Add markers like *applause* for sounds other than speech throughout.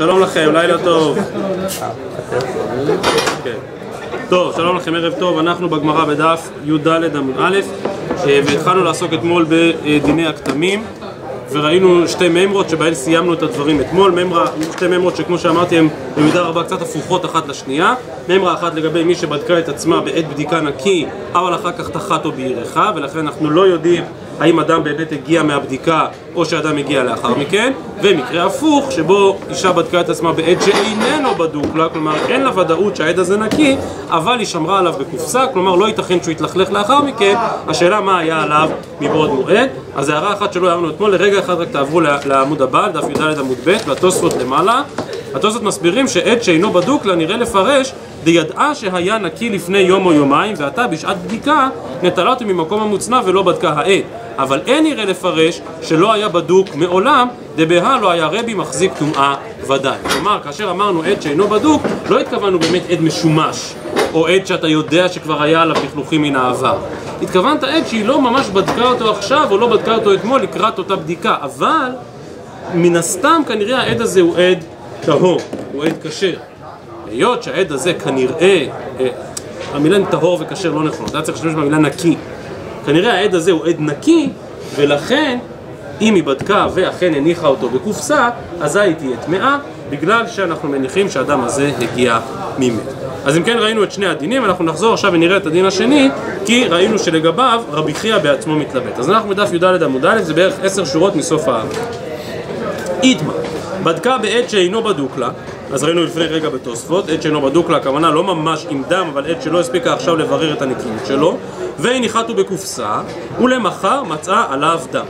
שלום לכם, לילה טוב. טוב, שלום לכם, ערב טוב, אנחנו בגמרא בדף י"ד עמוד א', אה, והתחלנו לעסוק אתמול בדיני הכתמים, וראינו שתי מימרות שבהן סיימנו את הדברים אתמול, שתי מימרות שכמו שאמרתי הן במידה רבה קצת הפוכות אחת לשנייה, מימרה אחת לגבי מי שבדקה את עצמה בעת בדיקה נקי, אבל אחר כך תחת או בירכה, ולכן אנחנו לא יודעים האם אדם באמת הגיע מהבדיקה או שאדם הגיע לאחר מכן, ומקרה הפוך, שבו אישה בדקה את עצמה בעת שאיננו בדוק לה, כלומר אין לה ודאות שהעד הזה נקי, אבל היא שמרה עליו בקופסה, כלומר לא ייתכן שהוא יתלכלך לאחר מכן, השאלה מה היה עליו מבעוד מועד. אז הערה אחת שלא הערנו אתמול, לרגע אחד רק תעברו לעמוד הבא, דף י"ד עמוד ב', והתוספות למעלה. התוספות מסבירים שעד שאינו בדוק לה נראה לפרש דידעה שהיה נקי לפני יום או יומיים ועתה בשעת בדיקה נטלה אותי ממקום המוצנע ולא בדקה העד אבל אין נראה לפרש שלא היה בדוק מעולם דבהה לא היה רבי מחזיק טומאה ודאי. כלומר כאשר אמרנו עד שאינו בדוק לא התכוונו באמת עד משומש או עד שאתה יודע שכבר היה עליו לכלוכים מן העבר. התכוונת עד שהיא לא ממש בדקה אותו עכשיו או לא בדקה אותו אתמול לקראת אותה בדיקה. אבל מן הסתם כנראה העד הזה הוא עד טהור, הוא עד כשר. היות שהעד הזה כנראה, אה, המילה טהור וכשר לא נכונות, היה צריך להשתמש במילה נקי. כנראה העד הזה הוא עד נקי, ולכן אם היא בדקה ואכן הניחה אותו בקופסה, אזי היא תהיה טמאה, בגלל שאנחנו מניחים שהאדם הזה הגיע ממת. אז אם כן ראינו את שני הדינים, אנחנו נחזור עכשיו ונראה את הדין השני, כי ראינו שלגביו רבי חייא בעצמו מתלבט. אז אנחנו בדף י"ד עמוד א', זה בערך עשר שורות מסוף הארץ. איתמה, בדקה בעת שאינו בדוק לה, אז ראינו לפני רגע בתוספות, עת שאינו בדוק לה, הכוונה לא ממש עם דם, אבל עת שלא הספיקה עכשיו לברר את הנקיות שלו, והניחתו בקופסה, ולמחר מצאה עליו דם.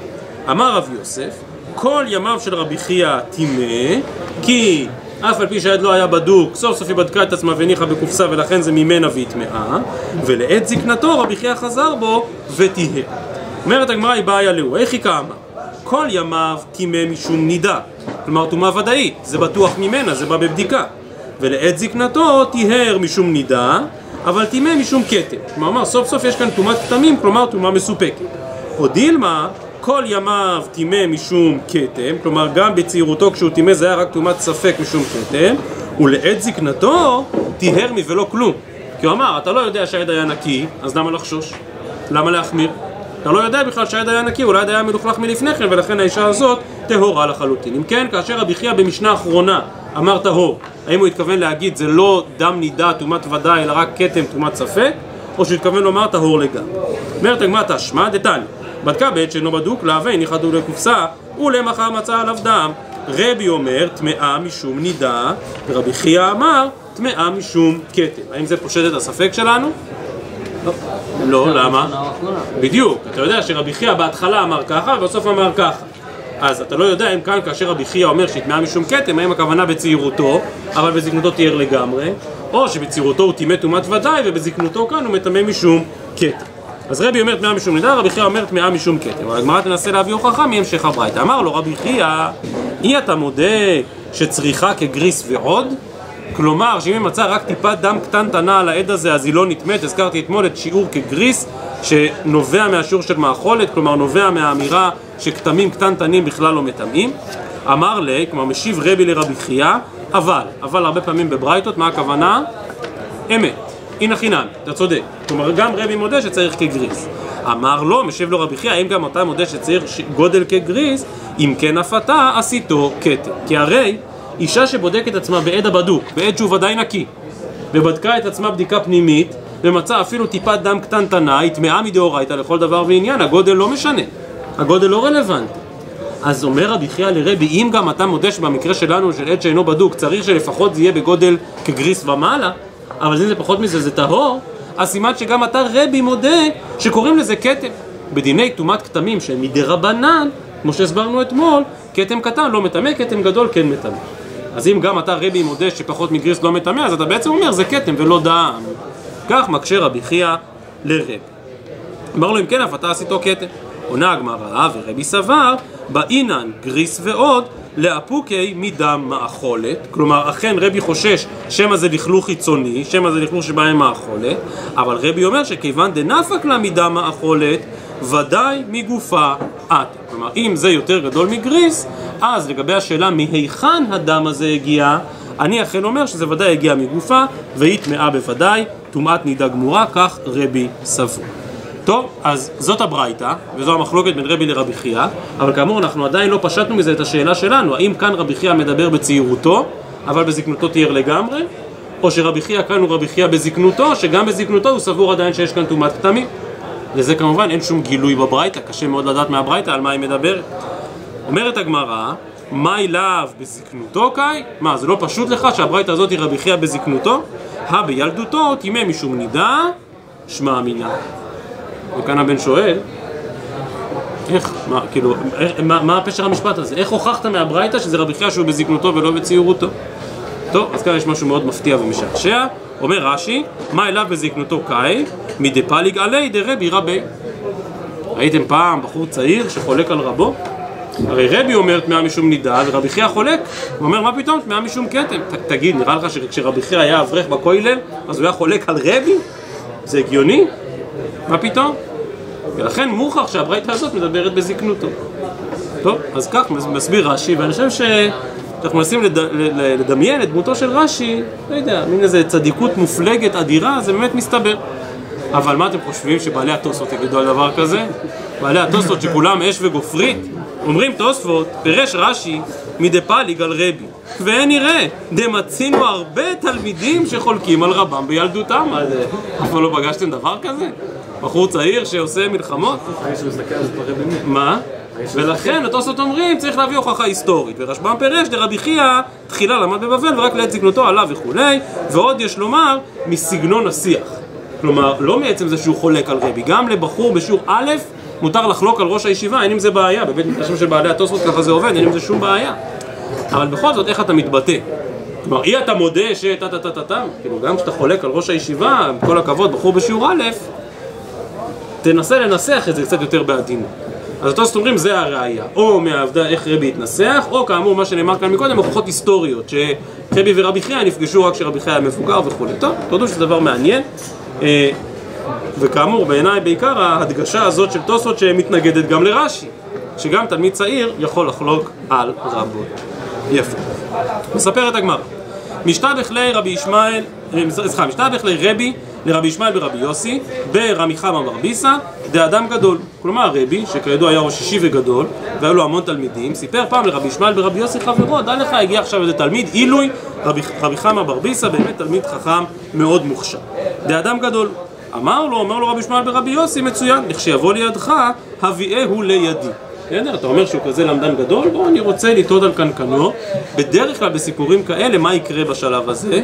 אמר רב יוסף, כל ימיו של רבי חייא טימא, כי אף על פי שהעד לא היה בדוק, סוף סוף היא בדקה את עצמה והניחה בקופסה ולכן זה ממנה והיא טמאה, ולעת זקנתו רבי חייא חזר בו ותיהה. אומרת הגמרא היא בעיה לאו, איך היא קמה? כל ימיו טימא משום נידה, כלומר טומאה ודאית, זה בטוח ממנה, זה בא בבדיקה. ולעת זקנתו טיהר משום נידה, אבל טימא משום כתם. כלומר, סוף סוף יש כאן טומאת כתמים, כלומר טומאה מסופקת. או דילמה, כל ימיו טימא משום כתם, כלומר גם בצעירותו כשהוא טימא זה היה רק טומאת ספק משום כתם, ולעת זקנתו טיהר מבלא כלום. כי הוא אמר, אתה לא יודע שהעד היה נקי, אז למה לחשוש? למה להחמיר? אתה לא יודע בכלל שהעד היה נקי, אולי העד היה מלוכלך מלפני כן, ולכן האישה הזאת טהורה לחלוטין. אם כן, כאשר רבי חייא במשנה האחרונה אמר טהור, האם הוא התכוון להגיד זה לא דם נידה, טומאת ודאי, אלא רק כתם, טומאת ספק, או שהוא התכוון לומר טהור לגמרי. אומרת הגמרא תשמע דתניא, בדקה בעת שאינו בדוק לה והניחתו לקופסה, ולמחר מצא עליו דם. רבי אומר טמאה משום נידה, ורבי חייא אמר טמאה משום כתם. האם זה פושט את הספק שלנו? לא, למה? בדיוק, אתה יודע שרבי חייא בהתחלה אמר ככה ובסוף אמר ככה אז אתה לא יודע אם כאן כאשר רבי חייא אומר שהטמעה משום כתם, האם הכוונה בצעירותו, אבל בזקנותו תיאר לגמרי, או שבצעירותו הוא טימא טומאת ודאי ובזקנותו כאן הוא מטמא משום כתם. אז רבי אומר טמאה משום נידה, רבי חייא אומר טמאה משום כתם. אבל הגמרא תנסה להביא הוכחה מהמשך הברייתא. אמר לו רבי חייא, אי אתה מודה שצריכה כגריס ועוד? כלומר, שאם היא מצאה רק טיפת דם קטנטנה על העד הזה, אז היא לא נטמאת. הזכרתי אתמול את שיעור כגריס, שנובע מהשיעור של מאכולת, כלומר נובע מהאמירה שכתמים קטנטנים בכלל לא מטמאים. אמר לי, כלומר משיב רבי לרבי חייא, אבל, אבל הרבה פעמים בברייתות, מה הכוונה? אמת, הנה חינם, אתה צודק. כלומר, גם רבי מודה שצריך כגריס. אמר לו, משיב לו רבי חייא, האם גם אתה מודה שצריך גודל כגריס? אם כן אף אתה עשיתו כתם. כי הרי אישה שבודקת עצמה בעד הבדוק, בעד שהוא ודאי נקי, ובדקה את עצמה בדיקה פנימית, ומצאה אפילו טיפת דם קטנטנה, היא טמאה מדאורייתא לכל דבר ועניין, הגודל לא משנה, הגודל לא רלוונטי. אז אומר רבי חייא לרבי, אם גם אתה מודה שבמקרה שלנו של עד שאינו בדוק, צריך שלפחות זה יהיה בגודל כגריס ומעלה, אבל אם זה פחות מזה זה טהור, אז סימן שגם אתה רבי מודה שקוראים לזה כתם. בדיני טומאת כתמים שהם מדרבנן, כמו שהסברנו אתמול, כתם קטן לא מטמא, כתם גדול כן מטמא. אז אם גם אתה רבי מודה שפחות מגריס לא מטמא, אז אתה בעצם אומר זה כתם ולא דם. כך מקשה רבי חייא לרבי. אמר לו אם כן אף אתה עשיתו כתם. עונה הגמרא ורבי סבר, באינן גריס ועוד לאפוקי מדם מאכולת, כלומר אכן רבי חושש שמא זה לכלוך חיצוני, שמא זה לכלוך שבא עם מאכולת, אבל רבי אומר שכיוון דנפק לה מדם מאכולת, ודאי מגופה את. כלומר, אם זה יותר גדול מגריס, אז לגבי השאלה מהיכן הדם הזה הגיע, אני אכן אומר שזה ודאי הגיע מגופה, והיא טמאה בוודאי, טומאת נידה גמורה, כך רבי סבור. טוב, אז זאת הברייתא, וזו המחלוקת בין רבי לרבי חייא, אבל כאמור אנחנו עדיין לא פשטנו מזה את השאלה שלנו, האם כאן רבי חייא מדבר בצעירותו, אבל בזקנותו תיאר לגמרי, או שרבי חייא כאן הוא רבי חייא בזקנותו, שגם בזקנותו הוא סבור עדיין שיש כאן טומאת כתמים. לזה כמובן אין שום גילוי בברייתא, קשה מאוד לדעת מהברייתא על מה היא מדברת. אומרת הגמרא, מאי לאו בזקנותו קאי? מה, זה לא פשוט לך שהברייתא הזאת היא רבי חייא בזקנותו? הא בילדותו טימא משום נידה, שמע אמינא. וכאן הבן שואל, איך, מה, כאילו, איך, מה, מה הפשר המשפט הזה? איך הוכחת מהברייתא שזה רבי חייא שהוא בזקנותו ולא בציורותו? טוב, אז כאן יש משהו מאוד מפתיע ומשעשע. אומר רש"י, מה אליו בזקנותו קאי? מדפליג עלי דרבי רבי. ראיתם פעם בחור צעיר שחולק על רבו? הרי רבי אומר טמאה משום נידה ורבי חייא חולק. הוא אומר מה פתאום טמאה משום כתם. תגיד, נראה לך שכשרבי חייא היה אברך בכולל אז הוא היה חולק על רבי? זה הגיוני? מה פתאום? ולכן מוכח שהברייתא הזאת מדברת בזקנותו. טוב, אז כך מסביר רש"י, ואני חושב שאנחנו מנסים לד... לדמיין את דמותו של רש"י, לא יודע, מין איזה צדיקות מופלגת אדירה, זה באמת מסתבר. אבל מה אתם חושבים שבעלי התוספות יגידו על דבר כזה? בעלי התוספות שכולם אש וגופרית? אומרים תוספות, פירש רש"י מדפליג על רבי ואין נראה, דמצינו הרבה תלמידים שחולקים על רבם בילדותם אף פעם לא פגשתם דבר כזה? בחור צעיר שעושה מלחמות? מה? ולכן התוספות אומרים צריך להביא הוכחה היסטורית. ורשב"ם פירש דרבי חייא תחילה למד בבבל ורק לעת זקנותו עלה וכולי. ועוד יש לומר מסגנון השיח. כלומר לא מעצם זה שהוא חולק על רבי גם לבחור בשיעור א' מותר לחלוק על ראש הישיבה אין עם זה בעיה. בבית מדרשם של בעלי התוספות ככה זה עובד אין עם זה שום בעיה. אבל בכל זאת איך אתה מתבטא? כלומר אי אתה מודה שטה טה טה טה טה. כאילו גם כשאתה חולק על ראש הישיבה עם כל הכבוד בחור בשיעור א' תנסה לנסח את זה קצת יותר בעדינות אז התוספות אומרים זה הראייה, או מהעבדה איך רבי התנסח, או כאמור מה שנאמר כאן מקודם, הוכחות היסטוריות, שרבי ורבי חייא נפגשו רק כשרבי חייא היה מבוגר וכולי. טוב, תודו שזה דבר מעניין, וכאמור בעיניי בעיקר ההדגשה הזאת של תוספות שמתנגדת גם לרש"י, שגם תלמיד צעיר יכול לחלוק על רבות. יפה. מספרת הגמרא, משתבח לי רבי ישמעאל, סליחה, משתבח לי רבי לרבי ישמעאל ברבי יוסי, ברמי חמא בר ביסא, דאדם גדול. כלומר רבי, שכידוע היה ראש שישי וגדול, והיו לו המון תלמידים, סיפר פעם לרבי ישמעאל ברבי יוסי חברו, דע לך, הגיע עכשיו איזה תלמיד עילוי, רבי, רבי חמא בר ביסא, באמת תלמיד חכם מאוד מוכשר. דאדם גדול. אמר לו, אומר לו רבי ישמעאל ברבי יוסי, מצוין, לכשיבוא לידך, הביאהו לידי. בסדר? אתה אומר שהוא כזה למדן גדול? בוא, אני רוצה לטעות על קנקנו. בדרך כלל בסיפורים כאלה, מה יקרה בשלב הזה?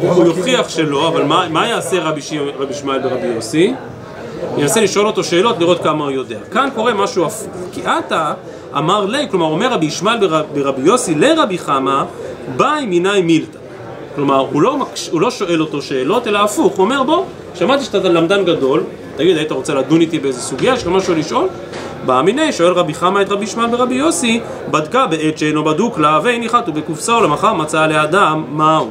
הוא יוכיח שלא, אבל מה, יעשה רבי ישמעאל ברבי יוסי? ינסה לשאול אותו שאלות, לראות כמה הוא יודע. כאן קורה משהו הפוך. כי עתה אמר לי, כלומר אומר רבי ישמעאל ברבי יוסי לרבי חמא, באי מיני מילתא. כלומר, הוא לא, מקש... הוא לא שואל אותו שאלות, אלא הפוך. הוא אומר, בוא, שמעתי שאתה למדן גדול, תגיד, היית רוצה לדון איתי באיזה סוגיה? יש לך משהו לשאול? בא שואל רבי חמא את רבי ישמעאל ברבי יוסי, בדקה בעת שאינו בדוק לה, והניחתו בקופסה, ולמחר מצא עליה דם, מהו?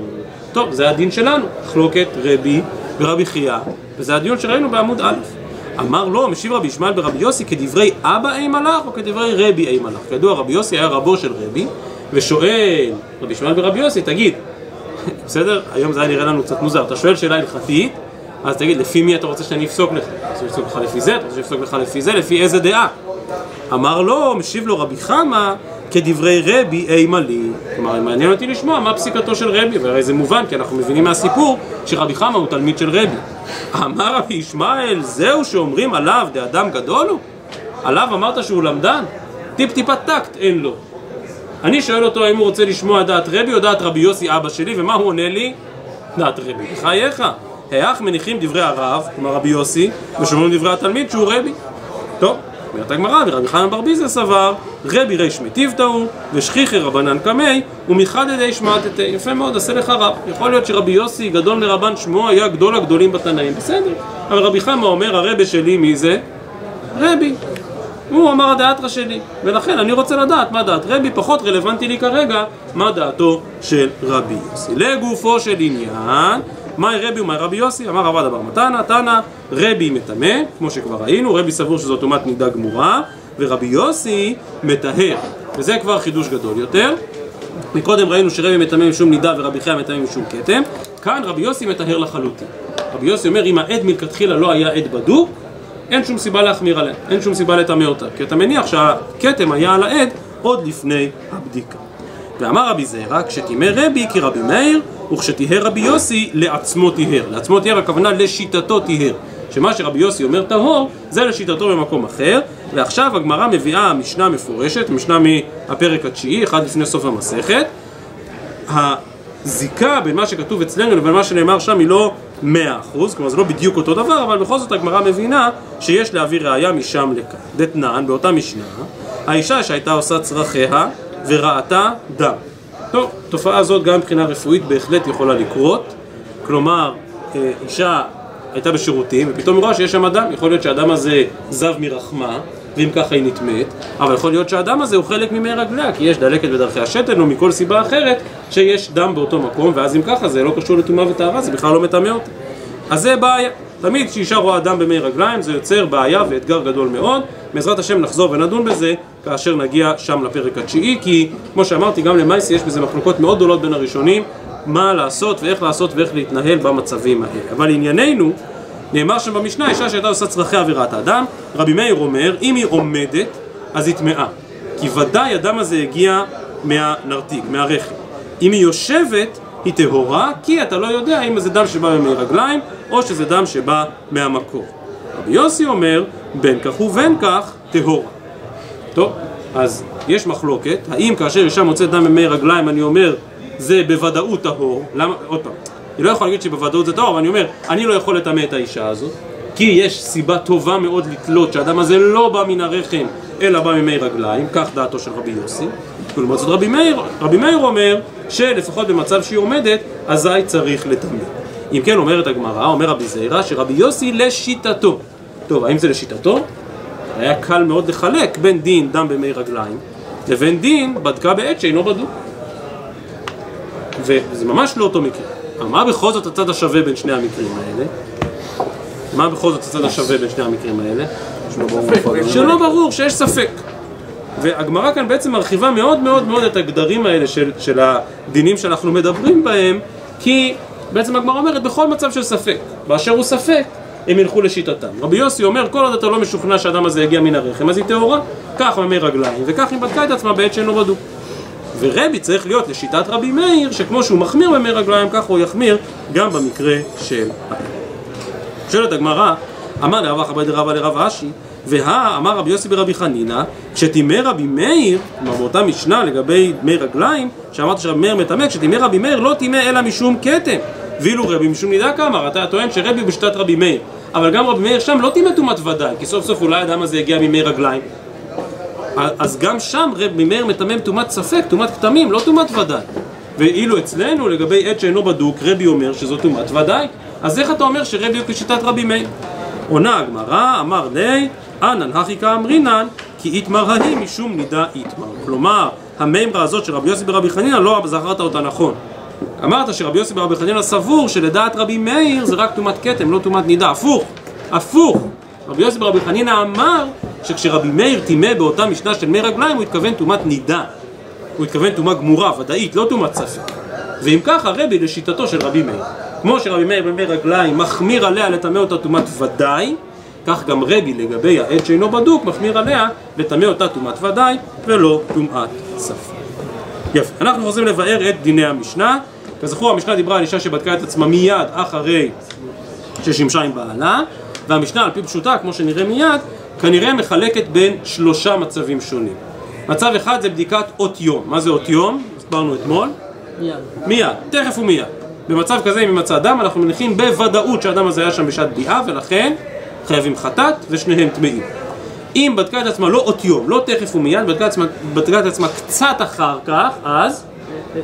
טוב, זה הדין שלנו, מחלוקת רבי ורבי חייא, וזה הדיון שראינו בעמוד א'. אמר לו, משיב רבי ישמעאל ברבי יוסי, כדברי אבא אי מלאך או כדברי רבי אי מלאך? כידוע רבי יוסי היה רבו של רבי, ושואל רבי ישמעאל ברבי יוסי, תגיד, *laughs* בסדר? היום זה היה נראה לנו קצת מוזר, אתה שואל שאלה הלכתית, אז תגיד, לפי מי אתה רוצה שאני אפסוק לך? אתה רוצה לפסוק לך לפי זה? אתה רוצה לפסוק לך לפי זה? לפי איזה דעה? אמר לו, משיב לו רבי חמא, כדברי רבי אימה לי. כלומר, מעניין אותי לשמוע מה פסיקתו של רבי, והרי זה מובן, כי אנחנו מבינים מהסיפור שרבי חמא הוא תלמיד של רבי. אמר רבי ישמעאל, זהו שאומרים עליו דאדם גדול הוא? עליו אמרת שהוא למדן? טיפ טיפת טקט אין לו. אני שואל אותו האם הוא רוצה לשמוע דעת רבי או דעת רבי יוסי אבא שלי, ומה הוא עונה לי? דעת רבי. חייך. היאך מניחים דברי הרב, כלומר רבי יוסי, ושומעים דברי התלמיד שהוא רבי. טוב, אומרת הגמרא, ורבי חנן בר ביזה סבר, רבי ריש מטיבתא הוא, ושכיחי רבנן קמי, ומחדדי שמעתתי. יפה מאוד, עשה לך רב. יכול להיות שרבי יוסי, גדול מרבן שמו, היה גדול הגדולים בתנאים, בסדר. אבל רבי חמא אומר, הרבה שלי מי זה? רבי. הוא אמר הדעתרא שלי, ולכן אני רוצה לדעת מה דעת רבי, פחות רלוונטי לי כרגע מה דעתו של רבי יוסי. לגופו של עניין, מאי רבי ומאי רבי יוסי? אמר רבא דבר מתנא, תנא רבי מטמא, כמו שכבר ראינו, רבי סבור שזו טומאת נידה גמורה, ורבי יוסי מטהר, וזה כבר חידוש גדול יותר. מקודם ראינו שרבי מטמא משום נידה ורבי חייא מטמא משום כתם, כאן רבי יוסי מטהר לחלוטין. רבי יוסי אומר אם העד מלכתחילה לא היה עד בדוק, אין שום סיבה להחמיר עליה, אין שום סיבה לטמא אותה, כי אתה מניח שהכתם היה על העד עוד לפני הבדיקה. ואמר רבי זרע, כשתימא רבי כי רבי מאיר, וכשתיהר רבי יוסי, לעצמו טיהר. לעצמו טיהר הכוונה לשיטתו טיהר. שמה שרבי יוסי אומר טהור, זה לשיטתו במקום אחר. ועכשיו הגמרא מביאה משנה מפורשת, משנה מהפרק התשיעי, אחד לפני סוף המסכת. הזיקה בין מה שכתוב אצלנו לבין מה שנאמר שם היא לא מאה אחוז, כלומר זה לא בדיוק אותו דבר, אבל בכל זאת הגמרא מבינה שיש להביא ראייה משם לכאן. דתנן, באותה משנה, האישה שהייתה עושה צרכיה וראתה דם. טוב, תופעה הזאת גם מבחינה רפואית בהחלט יכולה לקרות, כלומר, אה, אישה הייתה בשירותים ופתאום היא רואה שיש שם אדם, יכול להיות שהאדם הזה זב מרחמה ואם ככה היא נטמאת, אבל יכול להיות שהאדם הזה הוא חלק ממי רגליה, כי יש דלקת בדרכי השתן או מכל סיבה אחרת שיש דם באותו מקום, ואז אם ככה זה לא קשור לטומאה וטהרה, זה בכלל לא מטמא אותה. אז זה בעיה. תמיד כשאישה רואה דם במי רגליים זה יוצר בעיה ואתגר גדול מאוד. בעזרת השם נחזור ונדון בזה כאשר נגיע שם לפרק התשיעי, כי כמו שאמרתי גם למייסי יש בזה מחלוקות מאוד גדולות בין הראשונים, מה לעשות ואיך לעשות ואיך להתנהל במצבים האלה. אבל ענייננו, נאמר שם במשנה, אישה שהייתה עושה צרכי עבירת האדם, רבי מאיר אומר, אם היא עומדת, אז היא טמאה. כי ודאי הדם הזה הגיע מהנרתיק, מהרחם. אם היא יושבת, היא טהורה, כי אתה לא יודע אם זה דם שבא ממי רגליים, או שזה דם שבא מהמקור. רבי יוסי אומר, בין כך ובין כך, טהורה. טוב, אז יש מחלוקת, האם כאשר אישה מוצאת דם ממי רגליים, אני אומר, זה בוודאות טהור, למה, עוד פעם, אני לא יכול להגיד שבוודאות זה טהור, אבל אני אומר, אני לא יכול לטמא את האישה הזאת, כי יש סיבה טובה מאוד לתלות שהאדם הזה לא בא מן הרחם, אלא בא ממי רגליים, כך דעתו של רבי יוסי. ולעומת זאת רבי מאיר, רבי מאיר אומר שלפחות במצב שהיא עומדת, אזי צריך לטמא. אם כן אומרת הגמרא, אומר רבי זיירא, שרבי יוסי לשיטתו. טוב, האם זה לשיטתו? היה קל מאוד לחלק בין דין דם במי רגליים לבין דין בדקה בעת שאינו בדוק. וזה ממש לא אותו מקרה. מה בכל זאת הצד השווה בין שני המקרים האלה? מה בכל זאת הצד השווה בין שני המקרים האלה? שלא ברור, שיש ספק. והגמרא כאן בעצם מרחיבה מאוד מאוד מאוד את הגדרים האלה של, של הדינים שאנחנו מדברים בהם, כי בעצם הגמרא אומרת בכל מצב של ספק, באשר הוא ספק, הם ילכו לשיטתם. רבי יוסי אומר, כל עוד אתה לא משוכנע שהאדם הזה יגיע מן הרחם, אז היא טהורה, כך ממי רגליים, וכך היא בדקה את עצמה בעת שאינו בדוק. ורבי צריך להיות לשיטת רבי מאיר, שכמו שהוא מחמיר במי רגליים, כך הוא יחמיר גם במקרה של שואלת הגמרא, אמר לרב אחא דרבא לרב אשי, והא אמר רבי יוסי ברבי חנינא, כשתימא רבי מאיר, כלומר באותה משנה לגבי דמי רגליים, שאמרת שרבי מאיר מטמא, כשתימא רבי מאיר לא טימא אלא משום כתם, ואילו רבי משום נידה כאמר, אתה טוען שרבי בשיטת רבי מאיר, אבל גם רבי מאיר שם לא טימא טומאת ודאי, כי סוף סוף אולי האדם הזה יגיע ממי רגליים. אז גם שם רבי מאיר מטמא טומאת ספק, טומאת כתמים, לא טומאת ודאי. ואילו אצלנו לגבי עד שאינו בדוק, רבי אומר שזו טומאת ודאי. אז איך אתה אומר שרבי הוא כשיטת רבי מאיר? עונה הגמרא, אמר לי, אנן הכי כאמרינן, כי איתמר ההיא משום נידה איתמר. כלומר, המימרה הזאת של רבי יוסי ברבי חנינא, לא זכרת אותה נכון. אמרת שרבי יוסי ברבי חנינא סבור שלדעת רבי מאיר זה רק טומאת כתם, לא טומאת נידה. הפוך, הפוך. רבי יוסי ברבי חנינא אמר שכשרבי מאיר טימא באותה משנה של מי רגליים הוא התכוון טומאת נידה. הוא התכוון טומאה גמורה, ודאית, לא טומאת ספק. ואם כך הרבי לשיטתו של רבי מאיר. כמו שרבי מאיר במי רגליים מחמיר עליה לטמא אותה טומאת ודאי, כך גם רבי לגבי העד שאינו בדוק מחמיר עליה לטמא אותה טומאת ודאי ולא טומאת ספק. יפה, אנחנו חוזרים לבאר את דיני המשנה. כזכור המשנה דיברה על אישה שבדקה את עצמה מיד אחרי ששימשה עם בעלה, והמשנה על פי פשוטה, כמו שנראה מיד, כנראה מחלקת בין שלושה מצבים שונים. מצב אחד זה בדיקת אות יום. מה זה אות יום? הסברנו אתמול. מיד. מיד, תכף ומיד. במצב כזה אם ימצא דם אנחנו מניחים בוודאות שהאדם הזה היה שם בשעת ביאה ולכן חייבים חטאת ושניהם טמאים. אם בדקה את עצמה לא אות יום, לא תכף ומיד, בדקה, עצמה, בדקה את עצמה קצת אחר כך, אז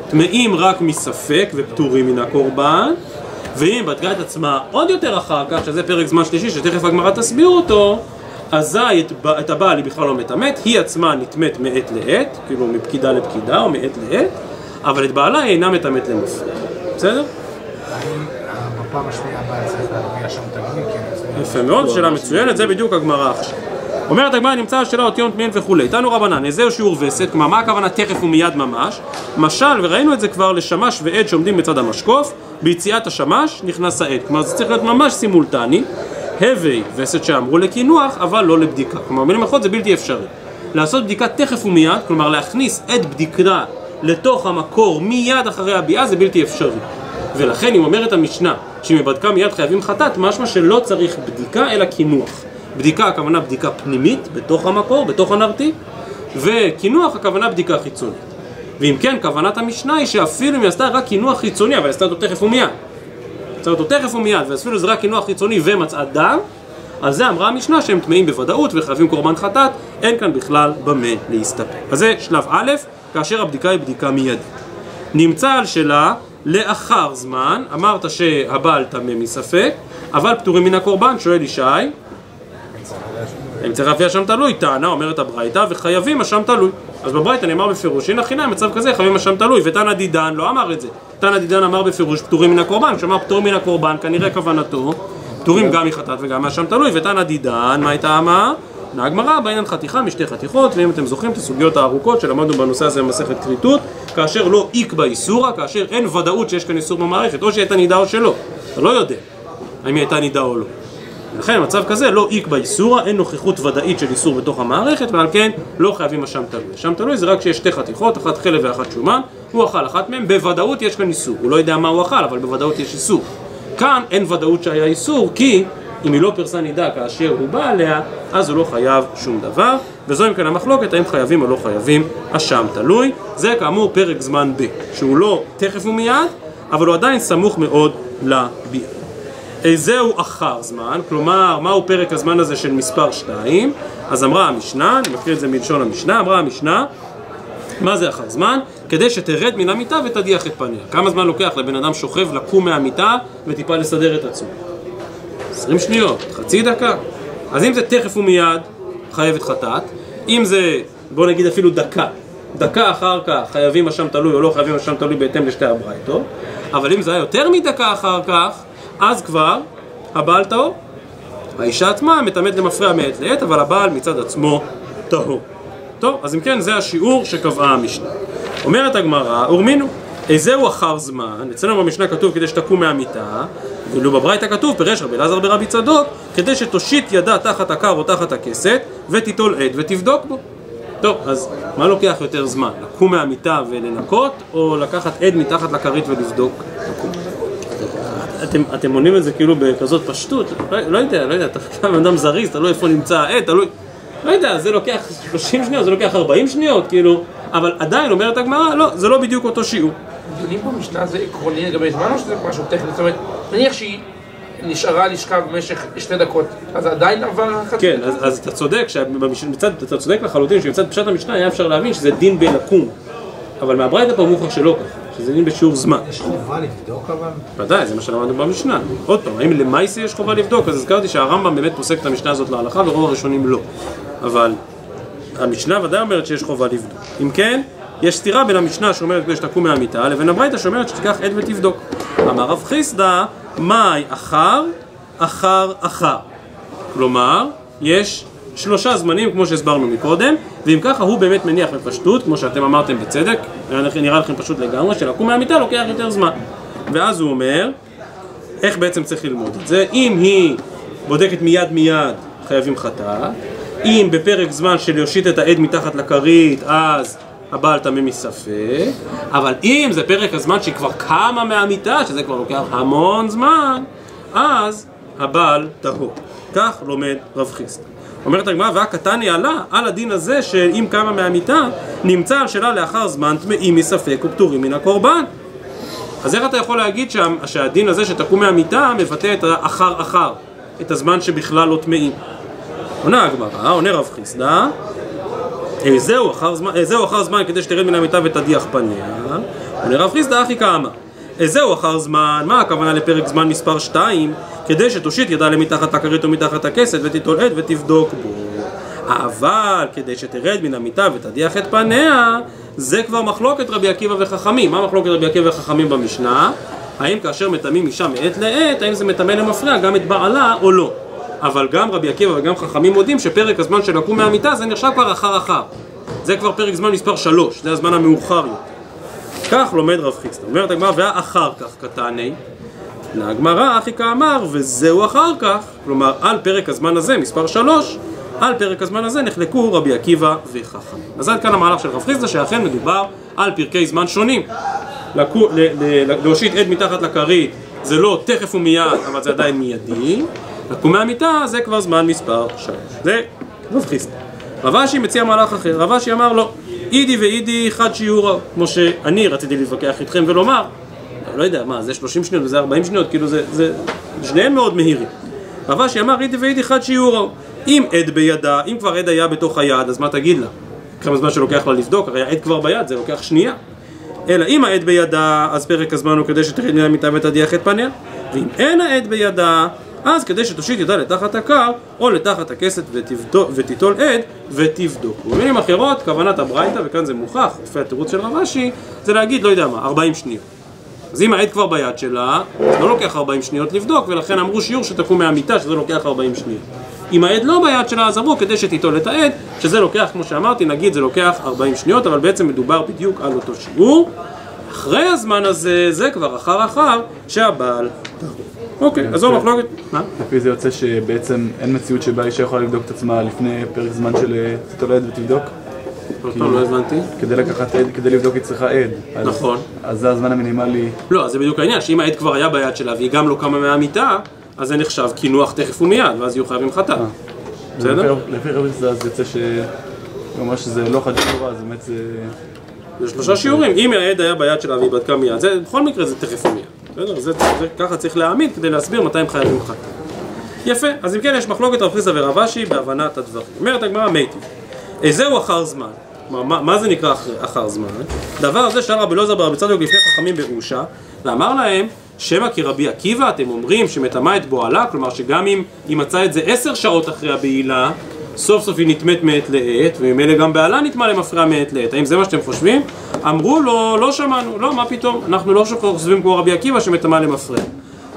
טמאים רק מספק ופטורים מן הקורבן ואם בדקה את עצמה עוד יותר אחר כך, שזה פרק זמן שלישי שתכף הגמרא תסביר אותו אזי את, את הבעל היא בכלל לא מטמאת, היא עצמה נטמאת מעת לעת, כאילו מפקידה לפקידה או מעת לעת אבל את בעלה היא אינה מטמאת למפרע, בסדר? בפעם השנייה הבאה צריך להרוויח שם תגמי. יפה מאוד, שאלה מצוינת, זה בדיוק הגמרא עכשיו. אומרת הגמרא, נמצא השאלה אותיות מיין וכולי. תנו רבנן, איזהו שיעור וסת, כלומר מה הכוונה תכף ומיד ממש? משל, וראינו את זה כבר לשמש ועד שעומדים בצד המשקוף, ביציאת השמש נכנס העד. כלומר זה צריך להיות ממש סימולטני. הווי וסת שאמרו לקינוח, אבל לא לבדיקה. כלומר במילים אחרות זה בלתי אפשרי. לעשות בדיקה תכף ומיד, כלומר להכניס עד בדיקה לתוך המקור מיד אחרי הביאה זה בלתי אפשרי. ולכן אם אומרת המשנה שאם היא בדקה מיד חייבים חטאת, משמע שלא צריך בדיקה אלא קינוח. בדיקה הכוונה בדיקה פנימית, בתוך המקור, בתוך הנרתיק, וקינוח הכוונה בדיקה חיצונית. ואם כן, כוונת המשנה היא שאפילו אם היא עשתה רק קינוח חיצוני, אבל עשתה אותו תכף ומיד. עשתה אותו תכף ומיד, ואפילו זה רק קינוח חיצוני ומצאה דם, על זה אמרה המשנה שהם טמאים בוודאות וחייבים קורבן חטאת, אין כאן בכלל במה להסתפק. אז זה שלב א', כאשר הבדיקה היא בדיקה מיידית. נמצא על שלה לאחר זמן, אמרת שהבעל טמא מספק, אבל פטורים מן הקורבן, שואל ישי, אם צריך להביא אשם תלוי, טענה אומרת הברייתא, וחייבים אשם תלוי. אז בברייתא נאמר בפירוש, הנה חינם, מצב כזה חייבים אשם תלוי, ותנא דידן לא אמר את זה. תנא דידן אמר בפירוש פטורים מן הקורבן, כשאמר פטור מן הקורבן, כנראה כוונתו, פטורים גם מחטאת וגם מאשם תלוי, ותנא דידן, מה הייתה אמר? הגמרא בעניין חתיכה משתי חתיכות, ואם אתם זוכרים את הסוגיות הארוכות שלמדנו בנושא הזה במסכת כריתות, כאשר לא איקבא איסורא, כאשר אין ודאות שיש כאן איסור במערכת, או שהיא הייתה נידה או שלא, אתה לא יודע האם היא הייתה נידה או לא. לכן במצב כזה לא איקבא איסורא, אין נוכחות ודאית של איסור בתוך המערכת, ועל כן לא חייבים אשם תלוי. אשם תלוי זה רק שיש שתי חתיכות, אחת חלב ואחת שומן, הוא אכל אחת מהן, בוודאות יש כאן איסור, הוא לא יודע מה הוא אכל, אבל בוודאות יש איסור. כאן אין ודאות שהיה איסור, כי אם היא לא פרסה נידה כאשר הוא בא עליה, אז הוא לא חייב שום דבר, וזו אם כן המחלוקת, האם חייבים או לא חייבים, אשם תלוי. זה כאמור פרק זמן ב', שהוא לא תכף ומיד, אבל הוא עדיין סמוך מאוד לביאה. איזהו אחר זמן, כלומר, מהו פרק הזמן הזה של מספר 2? אז אמרה המשנה, אני מקריא את זה מלשון המשנה, אמרה המשנה, מה זה אחר זמן? כדי שתרד מן המיטה ותדיח את פניה. כמה זמן לוקח לבן אדם שוכב לקום מהמיטה וטיפה לסדר את עצמו? 20 שניות, חצי דקה. אז אם זה תכף ומיד, חייבת חטאת. אם זה, בוא נגיד אפילו דקה, דקה אחר כך חייבים אשם תלוי או לא חייבים אשם תלוי בהתאם לשתי הברייתות. אבל אם זה היה יותר מדקה אחר כך, אז כבר הבעל טהור. האישה עצמה מטמאת למפרע מעת לעת, אבל הבעל מצד עצמו טהור. טוב, אז אם כן, זה השיעור שקבעה המשנה. אומרת הגמרא, ורמינו, איזהו אחר זמן, אצלנו במשנה כתוב כדי שתקום מהמיטה, ואילו בברייתא כתוב, פירש רבי אלעזר ברבי צדוק, כדי שתושיט ידה תחת הקר או תחת הכסת, ותיטול עד ותבדוק בו. טוב, אז מה לוקח יותר זמן? לקום מהמיטה ולנקות, או לקחת עד מתחת לכרית ולבדוק? אתם, אתם עונים את זה כאילו בכזאת פשטות, לא, לא יודע, לא יודע, אתה *laughs* בן אדם זריז, תלוי איפה נמצא העד, תלוי... לא יודע, זה לוקח 30 שניות, זה לוקח 40 שניות, כאילו, אבל עדיין אומרת הגמרא, לא, זה לא בדיוק אותו שיעור. דיונים במשנה זה עקרוני לגבי זמן או שזה משהו טכני? זאת אומרת, נניח שהיא נשארה לשכב במשך שתי דקות, אז עדיין עבר חצי כן, דקה? אז, אז אתה צודק, שבמצד, אתה צודק לחלוטין שמצד פשט המשנה היה אפשר להבין שזה דין בלקום, אבל מהברייתא פה מוכרח שלא ככה, שזה דין בשיעור זמן. יש חובה לבדוק אבל? ודאי, זה מה שלמדנו במשנה. עוד פעם, האם למעשה יש חובה לבדוק? אז הזכרתי שהרמב"ם באמת פוסק את המשנה הזאת להלכה ורוב הראשונים לא. אבל המשנה ודאי אומרת שיש חובה לבדוק. אם כן, יש סתירה בין המשנה שאומרת כדי שתקום מהמיטה לבין הברייתא שאומרת שתיקח עד ותבדוק. אמר רב חיסדא, מאי אחר, אחר, אחר. כלומר, יש שלושה זמנים כמו שהסברנו מקודם, ואם ככה הוא באמת מניח בפשטות, כמו שאתם אמרתם בצדק, נראה לכם פשוט לגמרי, שלקום מהמיטה לוקח יותר זמן. ואז הוא אומר, איך בעצם צריך ללמוד את זה? אם היא בודקת מיד מיד, חייבים חטאת. אם בפרק זמן של יושיט את העד מתחת לכרית, אז הבעל טמא מספק. אבל אם זה פרק הזמן שהיא כבר קמה מהמיטה, שזה כבר לוקח המון זמן, אז הבעל טהור. כך לומד רב חיסדא. אומרת הגמרא, והקטני עלה על הדין הזה שאם קמה מהמיטה, נמצא על שלה לאחר זמן טמאים מספק ופטורים מן הקורבן. אז איך אתה יכול להגיד שה, שהדין הזה שתקום מהמיטה מבטא את האחר אחר, את הזמן שבכלל לא טמאים? עונה הגמרא, עונה רב חיסדא, אחר זמן, זהו אחר זמן כדי שתרד מן המיטה ותדיח פניה, עונה רב חיסדא אחי כמה. זהו אחר זמן, מה הכוונה לפרק זמן מספר 2? כדי שתושיט ידה למתחת הכרית או מתחת הכסת ותיטול עד ותבדוק בו. אבל כדי שתרד מן המיטה ותדיח את פניה, זה כבר מחלוקת רבי עקיבא וחכמים. מה מחלוקת רבי עקיבא וחכמים במשנה? האם כאשר מטמאים אישה מעת לעת, האם זה מטמא למפרע גם את בעלה או לא. אבל גם רבי עקיבא וגם חכמים מודים שפרק הזמן של לקום מהמיטה זה נחשב כבר אחר אחר. זה כבר פרק זמן מספר שלוש, זה הזמן המאוחר יותר. כך לומד רב חיסטה. אומרת הגמרא, והאחר כך קטני. לגמרא אחי כאמר, וזהו אחר כך, כלומר על פרק הזמן הזה, מספר שלוש, על פרק הזמן הזה נחלקו רבי עקיבא וחכמים. אז עד כאן המהלך של רב חיסטה, שאכן מדובר על פרקי זמן שונים. להושיט עד מתחת לכרית זה לא תכף ומיד, אבל זה עדיין מיידי. לקום מהמיטה זה כבר זמן מספר שלוש. זה רב חיסטה. רב אשי מציע מהלך אחר. רב אשי אמר לו, אידי ואידי חד שיעורו, כמו שאני רציתי להתווכח איתכם ולומר, לא יודע, מה, זה 30 שניות וזה 40 שניות, כאילו זה, זה, שניהם מאוד מהירים. רב אשי אמר, אידי ואידי חד שיעורו. אם עד בידה, אם כבר עד היה בתוך היד, אז מה תגיד לה? כמה זמן שלוקח לה לבדוק, הרי העד כבר ביד, זה לוקח שנייה. אלא אם העד בידה, אז פרק הזמן הוא כדי שתרד מן המיטה ותדיח את פניה. ואם אין העד בידה, אז כדי שתושיט ידה לתחת הקר או לתחת הכסת ותיטול עד ותבדוק. במילים אחרות, כוונת הברייתא, וכאן זה מוכח, לפי התירוץ של רב אשי, זה להגיד, לא יודע מה, 40 שניות. אז אם העד כבר ביד שלה, אז לא לוקח 40 שניות לבדוק, ולכן אמרו שיעור שתקום מהמיטה, שזה לוקח 40 שניות. אם העד לא ביד שלה, אז אמרו כדי שתיטול את העד, שזה לוקח, כמו שאמרתי, נגיד זה לוקח 40 שניות, אבל בעצם מדובר בדיוק על אותו שיעור. אחרי הזמן הזה, זה כבר אחר אחר שהבעל טהור. אוקיי, אז זו מחלוקת. מה? לפי זה יוצא שבעצם אין מציאות שבה אישה יכולה לבדוק את עצמה לפני פרק זמן של אה, תולד ותבדוק? עוד פעם לא הבנתי. כדי לקחת עד, כדי לבדוק היא צריכה עד. נכון. אז זה הזמן המינימלי. לא, אז זה בדיוק העניין, שאם העד כבר היה ביד שלה והיא גם לא קמה מהמיטה, אז זה נחשב קינוח תכף ומיד, ואז יהיו חייבים חטאת. בסדר? לפי- רבי זה אז יוצא ש... הוא אומר שזה לא חד שיעורה, אז באמת זה... זה שלושה שיעורים, אם העד היה ביד שלה והיא בדקה מיד, זה, בכל מקרה זה תכף ומיד. בסדר? זה, זה, ככה צריך להעמיד כדי להסביר מתי הם חייבים חטאת. יפה, אז אם כן יש מחלוקת רב חיסא ורב אשי בהבנת הדברים. אומרת הגמרא מייטיב, איזהו אחר זמן? כלומר, מה, מה זה נקרא אחר, אחר זמן? דבר הזה שאל רבי אלעזר ברבי צדוק לפני חכמים באושה, ואמר להם, שמא כי רבי עקיבא אתם אומרים שמטמא את בועלה, כלומר שגם אם היא מצאה את זה עשר שעות אחרי הבעילה, סוף סוף היא נטמאת מעת לעת, וממילא גם בעלה נטמא למפרע מעת לעת. האם זה מה שאתם חושבים? אמרו לו, לא שמענו, לא, מה פתאום, אנחנו לא חושבים כמו רבי עקיבא שמטמא למפרע.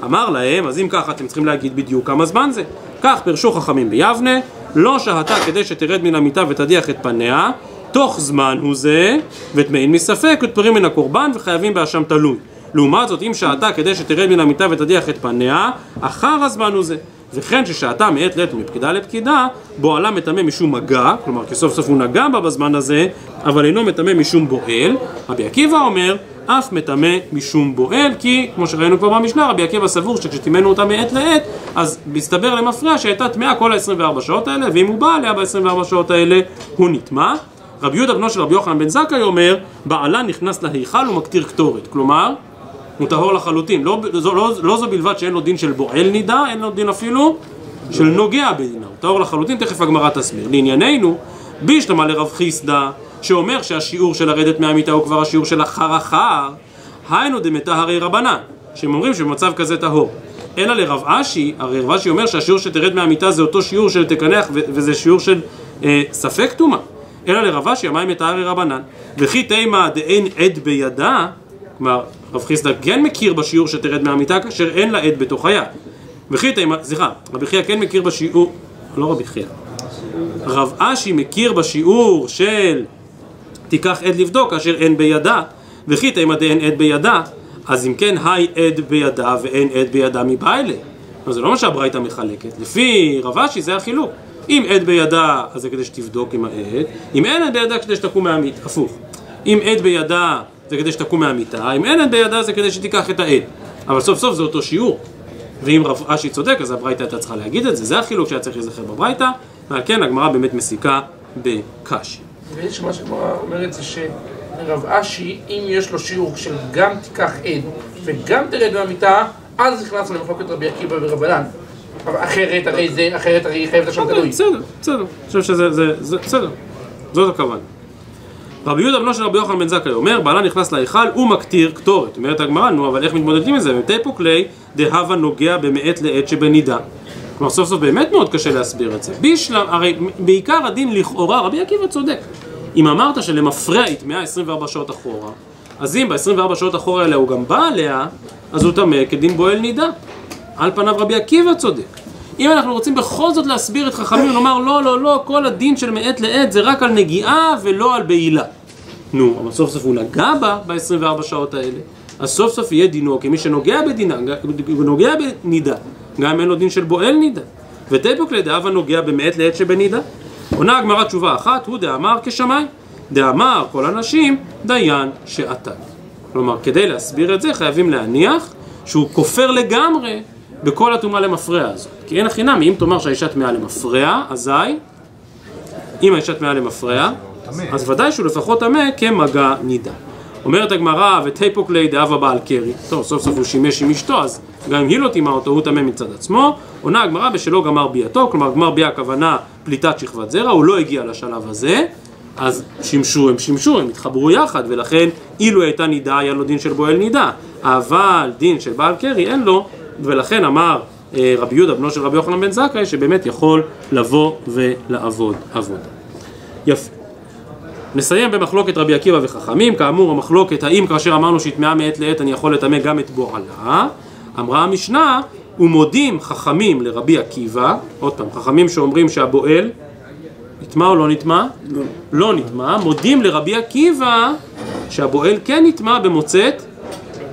אמר להם, אז אם ככה אתם צריכים להגיד בדיוק כמה זמן זה. כך פירשו חכמים ביבנה, לא שהתה כדי שתרד מן המיטה ותדיח את פניה, תוך זמן הוא זה, וטמאים מספק ותפרים מן הקורבן וחייבים באשם תלוי. לעומת זאת, אם שהתה כדי שתרד מן המיטה ותדיח את פניה, אחר הזמן הוא זה. וכן ששהתה מעת לעת ומפקידה לפקידה, בועלה מטמא משום מגע, כלומר כי סוף סוף הוא נגע בה בזמן הזה, אבל אינו מטמא משום בועל. רבי עקיבא אומר, אף מטמא משום בועל, כי כמו שראינו כבר במשנה, רבי עקיבא סבור שכשטימאנו אותה מעת לעת, אז מסתבר למפרע שהייתה טמאה כל ה-24 שעות האלה, ואם הוא בא עליה ב-24 שעות האלה, הוא נטמא. רבי יהודה בנו של רבי יוחנן בן זכאי אומר, בעלה נכנס להיכל ומקטיר קטורת, כלומר, הוא טהור לחלוטין, לא, זו, לא, לא זו בלבד שאין לו דין של בועל נידה, אין לו דין אפילו של נוגע בדינה, הוא טהור לחלוטין, תכף הגמרא תסביר. לענייננו, בישלמה לרב חיסדא, שאומר שהשיעור של לרדת מהמיטה הוא כבר השיעור של אחר אחר, היינו דמטהרי רבנן, שהם אומרים שבמצב כזה טהור. אלא לרב אשי, הרי רב אשי אומר שהשיעור שתרד מהמיטה זה אותו שיעור של תקנח וזה שיעור של אה, ספק טומאה. אלא לרב אשי המים מטהרי רבנן. וכי תימא דאין עד בידה, כלומר רב חיסדא כן מכיר בשיעור שתרד מהמיטה כאשר אין לה עד בתוך היד. וכי תימא, סליחה, רבי חייא כן מכיר בשיעור, לא רבי חייא, רב אשי מכיר בשיעור של תיקח עד לבדוק כאשר אין בידה, וכי תימא דאין עד בידה, אז אם כן היי עד בידה ואין עד בידה מבעילה. זה לא מה שהברייתא מחלקת, לפי רב אשי זה החילוק. אם עד בידה, אז זה כדי שתבדוק עם העד, אם אין עד בידה כדי שתקום מהמיטה, הפוך. אם עד בידה זה כדי שתקום מהמיטה, אם אין עד בידה זה כדי שתיקח את העד. אבל סוף סוף זה אותו שיעור. ואם רב אשי צודק, אז הברייתא הייתה צריכה להגיד את זה, זה החילוק שהיה צריך להיזכר בברייתא, ועל כן הגמרא באמת מסיקה בקשי. ויש מה שהגמרא אומרת זה שרב אשי, אם יש לו שיעור של גם תיקח עד וגם תרד מהמיטה, אז נכנסנו למחלוקת רבי עקיבא ורבנן. אחרת הרי זה, אחרת הרי חייבת לשם אוקיי, תלוי. בסדר, בסדר, אני חושב שזה, זה, זה, בסדר, זאת הכוונה. רבי יהודה בנו של רבי יוחנן בן זכאי אומר, בעלה נכנס להיכל ומקטיר קטורת. אומרת הגמרא, נו, אבל איך מתמודדים עם זה? מתי כלי דהבה נוגע במעת לעת שבנידה. כלומר, סוף סוף באמת מאוד קשה להסביר את זה. בשלם, הרי בעיקר הדין לכאורה, רבי עקיבא צודק. אם אמרת שלמפרע היא טמאה 24 שעות אחורה, אז אם ב-24 שעות אחורה האלה הוא גם בא עליה, אז הוא טמא כדין בועל נידה. על פניו רבי עקיבא צודק. אם אנחנו רוצים בכל זאת להסביר את חכמים ולומר לא, לא, לא, כל הדין של מעת לעת זה רק על נגיעה ולא על בעילה. נו, אבל סוף סוף הוא נגע בה ב-24 שעות האלה, אז סוף סוף יהיה דינו כמי שנוגע בדינה, נוגע בנידה, גם אין לו דין של בועל נידה. ותיפוק לדאבה נוגע במעת לעת שבנידה. עונה הגמרא תשובה אחת, הוא דאמר כשמיים, דאמר כל הנשים דיין שעתן. כלומר, כדי להסביר את זה חייבים להניח שהוא כופר לגמרי בכל הטומאה למפרע הזאת. כי אין הכי נמי, אם תאמר שהאישה טמאה למפרע, אזי, אם האישה טמאה למפרע, אז ודאי שהוא לפחות טמא כמגע נידה. אומרת הגמרא, ותיפוק לי דאבה בעל קרי. טוב, סוף סוף הוא שימש עם אשתו, אז גם אם היא לא טימאה אותו, הוא טמא מצד עצמו. עונה הגמרא בשלא גמר ביאתו, כלומר גמר ביה הכוונה פליטת שכבת זרע, הוא לא הגיע לשלב הזה, אז שימשו, הם שימשו, הם התחברו יחד, ולכן אילו הייתה נידה, היה לו דין של בועל נידה. אבל דין של בעל קרי אין לו, ולכן אמר אה, רבי יהודה, בנו של רבי יוחנן בן זכאי, שבאמת יכול לבוא ולעבוד עבודה. יפה. נסיים במחלוקת רבי עקיבא וחכמים, כאמור המחלוקת האם כאשר אמרנו שהיא טמאה מעת לעת אני יכול לטמא גם את בועלה, אמרה המשנה ומודים חכמים לרבי עקיבא, עוד פעם, חכמים שאומרים שהבועל נטמע או לא נטמע? לא. לא נטמע, מודים לרבי עקיבא שהבועל כן נטמע במוצאת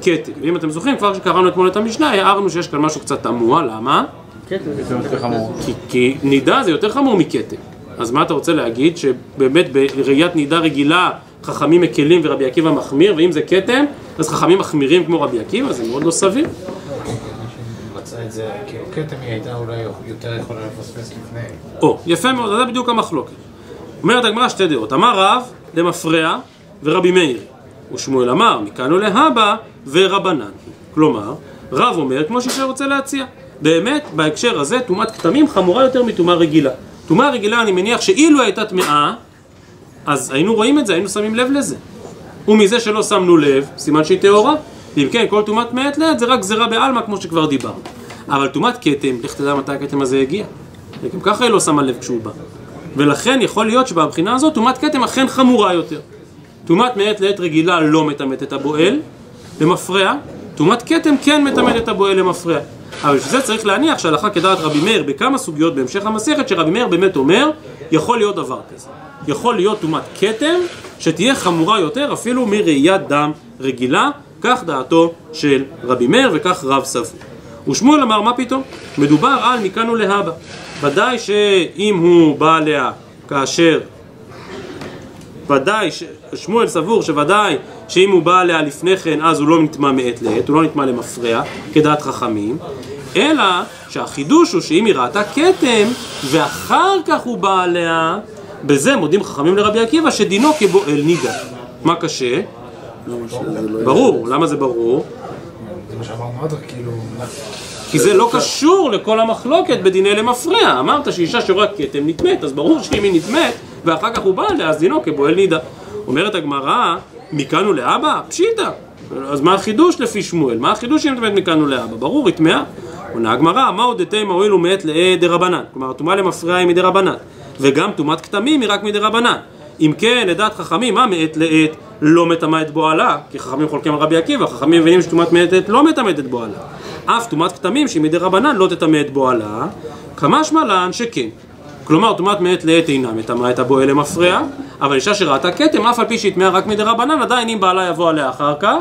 כתם. ואם אתם זוכרים, כבר כשקראנו אתמול את המשנה, הערנו שיש כאן משהו קצת תמוה, למה? כי, כי נידה זה יותר חמור מכתם. אז מה אתה רוצה להגיד? שבאמת בראיית נידה רגילה חכמים מקלים ורבי עקיבא מחמיר, ואם זה כתם, אז חכמים מחמירים כמו רבי עקיבא, זה מאוד לא סביר. את זה, כאילו כתם היא הייתה אולי יותר יכולה לפספס לפני. או, יפה מאוד, זה בדיוק המחלוקת. אומרת הגמרא שתי דעות, אמר רב למפרע ורבי מאיר, ושמואל אמר מכאן ולהבא ורבנן. כלומר, רב אומר כמו שישה רוצה להציע. באמת, בהקשר הזה, טומאת כתמים חמורה יותר מטומאה רגילה. טומאה רגילה, אני מניח שאילו הייתה טמאה, אז היינו רואים את זה, היינו שמים לב לזה. ומזה שלא שמנו לב, סימן שהיא טהורה. ואם כן, כל טומאת מעת לעת זה רק גזירה בעלמא, כמו שכבר דיברנו. אבל טומאת כתם, לך תדע מתי הכתם הזה הגיע. וגם ככה היא לא שמה לב כשהוא בא. ולכן יכול להיות שבבחינה הזאת טומאת כתם אכן חמורה יותר. טומאת מעת לעת רגילה לא מטמאת את הבועל למפרע, טומאת כתם כן מטמאת את הבועל למפרע. אבל בשביל זה צריך להניח שהלכה כדעת רבי מאיר בכמה סוגיות בהמשך המסכת, שרבי מאיר באמת אומר, יכול להיות דבר כזה. יכול להיות טומאת כתם שתהיה חמורה יותר אפילו מראיית דם רגילה, כך דעתו של רבי מאיר וכך רב סבור. ושמואל אמר, מה פתאום? מדובר על מכאן ולהבא. ודאי שאם הוא בא עליה כאשר ודאי, ש... שמואל סבור שוודאי שאם הוא בא עליה לפני כן אז הוא לא נטמע מעת לעת, הוא לא נטמע למפרע, כדעת חכמים, אלא שהחידוש הוא שאם היא ראתה כתם ואחר כך הוא בא עליה, בזה מודים חכמים לרבי עקיבא שדינו כבועל נידה. מה קשה? ברור, למה זה ברור? כאילו... כי זה לא קשור לכל המחלוקת בדיני למפרע. אמרת שאישה שרואה כתם נטמאת, אז ברור שאם היא נטמאת ואחר כך הוא בא עליה, אז דינו כבועל נידה. אומרת הגמרא, מכאן ולאבא? פשיטא. אז מה החידוש לפי שמואל? מה החידוש אם נטמאת מכאן ולאבא? ברור, היא טמאה. עונה הגמרא, מהו דתימה הואילו מעת לעת דרבנן. כלומר, טומאה למפרע היא מדרבנן. וגם טומאת כתמים היא רק מדרבנן. אם כן, לדעת חכמים, מה מעת לעת לא מטמא את בועלה? כי חכמים חולקים על רבי עקיבא, חכמים מבינים שטומאת מעת לעת לא מטמאת את בועלה. אף טומאת כתמים שהיא מדי רבנן לא תטמא את בועלה, כמשמע לן שכן. כלומר, טומאת מעת לעת אינה מטמאה את הבועל למפרע, אבל אישה שראתה כתם, אף על פי שהיא טמאה רק מדי רבנן, עדיין אם בעלה יבוא עליה אחר כך,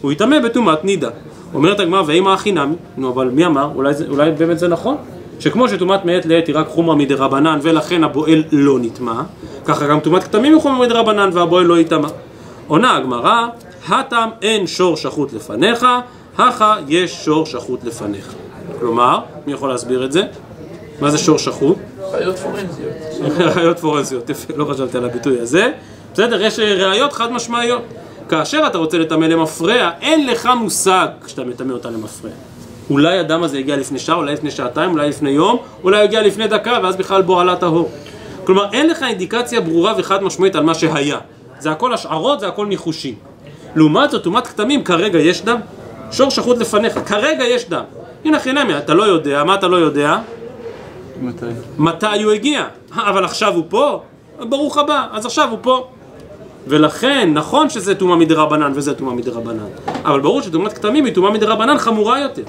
הוא יטמא בטומאת נידה. אומרת הגמרא, ואימה הכי נמי? נו, אבל מי אמר? אולי, זה, אולי באמת זה נכון? שכמו שטומאת מעת לעת היא רק חומרה מדי רבנן ולכן הבועל לא נטמא, ככה גם טומאת כתמים היא חומרה מדי רבנן והבועל לא יטמא. עונה הגמרא, הטם אין שור שחוט לפניך, הכה יש שור שחוט לפניך. כלומר, מי יכול להסביר את זה? מה זה שור שחוט? חיות פורנזיות. ראיות פורנזיות, יפה, לא חשבתי על הביטוי הזה. בסדר, יש ראיות חד משמעיות. כאשר אתה רוצה לטמא למפרע, אין לך מושג כשאתה מטמא אותה למפרע. אולי הדם הזה הגיע לפני שעה, אולי לפני שעתיים, אולי לפני יום, אולי הגיע לפני דקה, ואז בכלל בועלה טהור. כלומר, אין לך אינדיקציה ברורה וחד משמעית על מה שהיה. זה הכל השערות, זה הכל ניחושים. לעומת זאת, טומאת כתמים, כרגע יש דם. שור שחוט לפניך, כרגע יש דם. הנה חינמי, אתה לא יודע, מה אתה לא יודע? מתי? מתי הוא הגיע. אבל עכשיו הוא פה? ברוך הבא, אז עכשיו הוא פה. ולכן נכון שזה טומאה מדרבנן וזה טומאה מדרבנן, אבל ברור שטומאת כתמים היא טומאה מדרבנן חמורה יותר,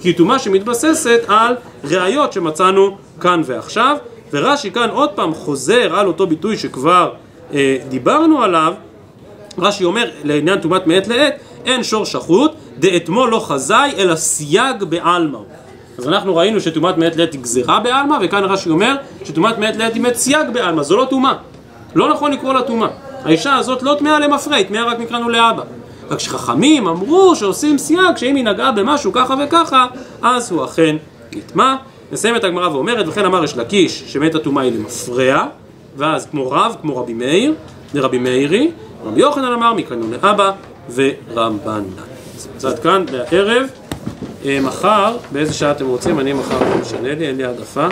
כי היא טומאה שמתבססת על ראיות שמצאנו כאן ועכשיו, ורש"י כאן עוד פעם חוזר על אותו ביטוי שכבר אה, דיברנו עליו, רש"י אומר לעניין טומאת מעת לעת, אין שור שחוט, דאתמול לא חזאי, אלא סייג בעלמא. אז אנחנו ראינו שטומאת מעת לעת היא גזירה בעלמא, וכאן רש"י אומר שטומאת מעת לעת היא מת סייג בעלמא, זו לא טומאה. לא נכון לקרוא לה טומאה. האישה הזאת לא טמאה למפרע, היא טמאה רק מכאן ולהבא. רק שחכמים אמרו שעושים סייג, שאם היא נגעה במשהו ככה וככה, אז הוא אכן נטמא. מסיימת הגמרא ואומרת, וכן אמר יש לקיש, שמת הטומאה היא למפרע, ואז כמו רב, כמו רבי מאיר, לרבי מאירי, רבי יוחנן אמר מקראנו לאבא, ורמב"ן. אז עד כאן לערב. אה, מחר, באיזה שעה אתם רוצים? אני מחר לא משנה לי, אין לי העדפה.